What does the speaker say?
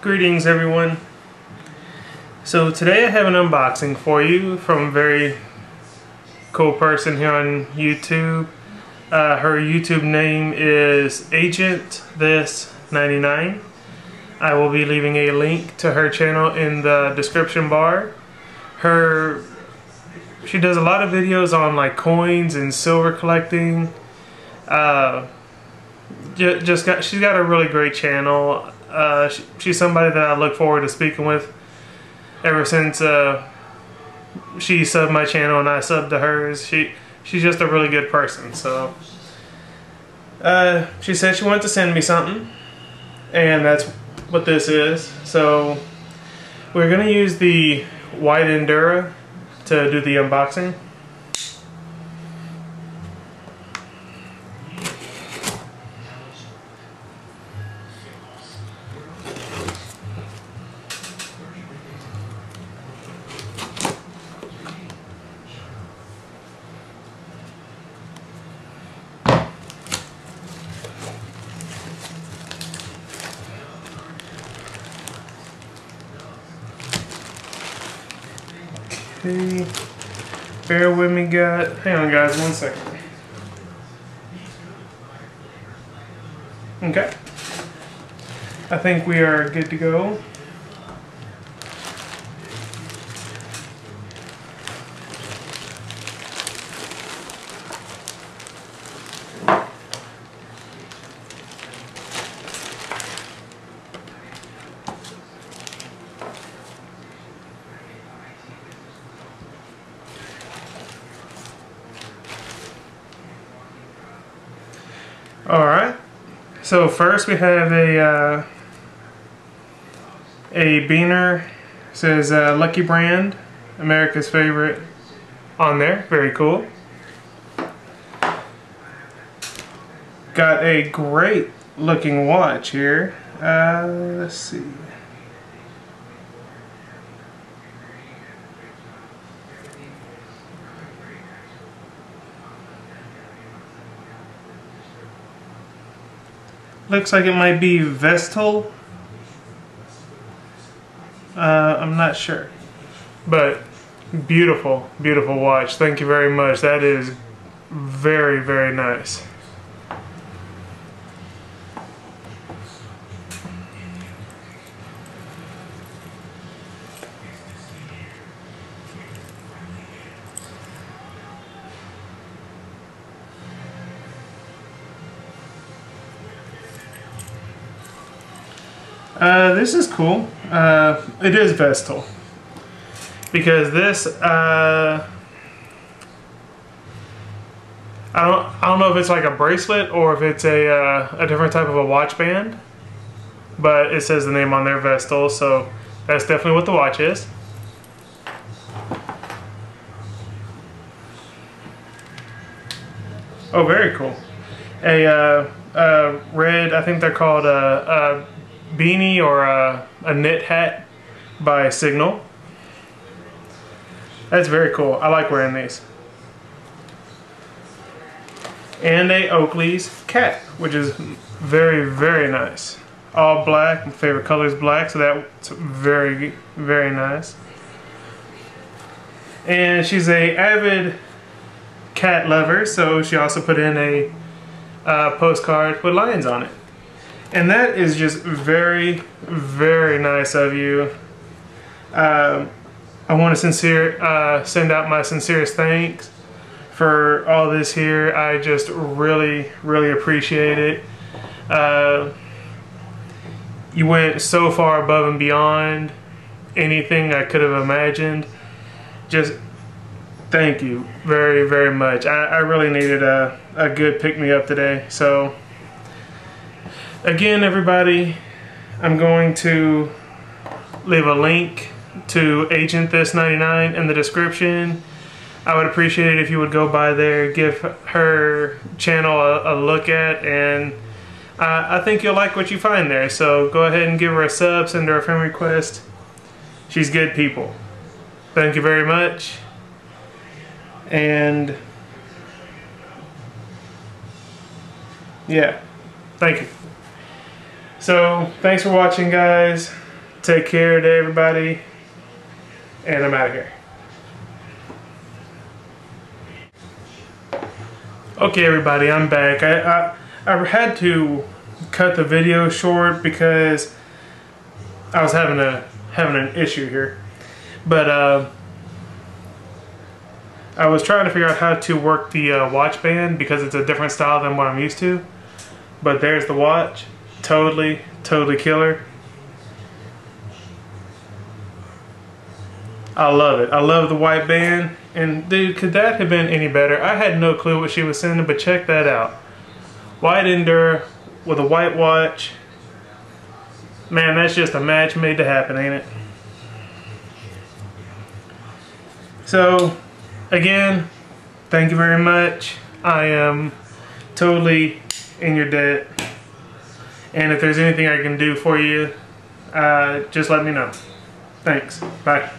Greetings everyone. So today I have an unboxing for you from a very cool person here on YouTube. Uh, her YouTube name is Agent This 99. I will be leaving a link to her channel in the description bar. Her she does a lot of videos on like coins and silver collecting. Uh, just got she's got a really great channel. Uh, she, she's somebody that I look forward to speaking with ever since uh, she subbed my channel and I subbed to hers. She she's just a really good person. So uh, she said she wanted to send me something, and that's what this is. So we're gonna use the white Endura to do the unboxing. Okay. Bear with me, guys. Hang on, guys, one second. Okay. I think we are good to go. All right. So first we have a uh, a biner. It says uh, Lucky Brand, America's favorite, on there. Very cool. Got a great looking watch here. Uh, let's see. Looks like it might be Vestal. Uh, I'm not sure. But beautiful, beautiful watch. Thank you very much. That is very, very nice. Uh, this is cool. Uh, it is Vestal. Because this, uh, I don't, I don't know if it's like a bracelet or if it's a, uh, a different type of a watch band. But it says the name on there, Vestal, so that's definitely what the watch is. Oh, very cool. A uh, uh, red, I think they're called a, uh, beanie or a, a knit hat by Signal. That's very cool. I like wearing these. And a Oakley's cap, which is very, very nice. All black. My favorite color is black, so that's very, very nice. And she's a avid cat lover, so she also put in a uh, postcard with lions on it. And that is just very, very nice of you. Um, I want to sincere uh, send out my sincerest thanks for all this here. I just really, really appreciate it. Uh, you went so far above and beyond anything I could have imagined. Just thank you very, very much. I, I really needed a, a good pick-me-up today. So Again, everybody, I'm going to leave a link to Agent This 99 in the description. I would appreciate it if you would go by there, give her channel a, a look at, and I think you'll like what you find there. So go ahead and give her a sub, send her a friend request. She's good people. Thank you very much. And yeah, thank you. So, thanks for watching, guys. Take care to everybody. And I'm out of here. Okay, everybody, I'm back. I, I, I had to cut the video short because I was having a having an issue here. But uh, I was trying to figure out how to work the uh, watch band because it's a different style than what I'm used to. But there's the watch. Totally, totally killer. I love it. I love the white band. And dude, could that have been any better? I had no clue what she was sending, but check that out. White Endura with a white watch. Man, that's just a match made to happen, ain't it? So, again, thank you very much. I am totally in your debt. And if there's anything I can do for you, uh, just let me know. Thanks. Bye.